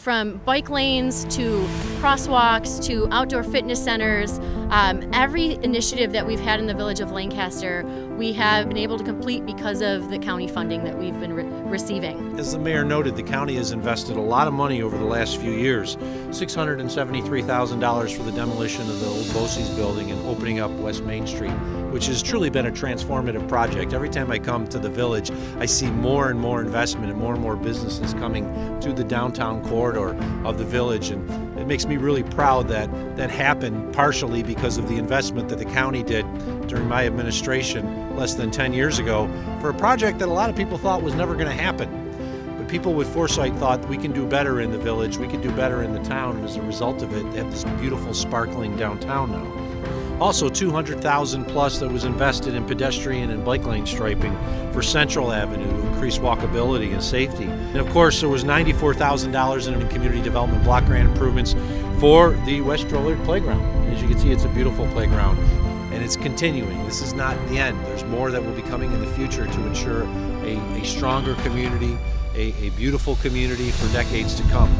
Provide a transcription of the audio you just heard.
From bike lanes to crosswalks to outdoor fitness centers, um, every initiative that we've had in the village of Lancaster, we have been able to complete because of the county funding that we've been re receiving. As the mayor noted, the county has invested a lot of money over the last few years $673,000 for the demolition of the old BOCES building and opening up West Main Street, which has truly been a transformative project. Every time I come to the village, I see more and more investment and more and more businesses coming to the downtown corridor of the village. And it makes me really proud that that happened partially because of the investment that the county did during my administration less than 10 years ago for a project that a lot of people thought was never going to happen. People with foresight thought we can do better in the village, we can do better in the town, and as a result of it, they have this beautiful, sparkling downtown now. Also, 200,000 plus that was invested in pedestrian and bike lane striping for Central Avenue to increase walkability and safety. And of course, there was $94,000 in community development block grant improvements for the West Drullard Playground. As you can see, it's a beautiful playground and it's continuing. This is not the end. There's more that will be coming in the future to ensure a, a stronger community, a, a beautiful community for decades to come.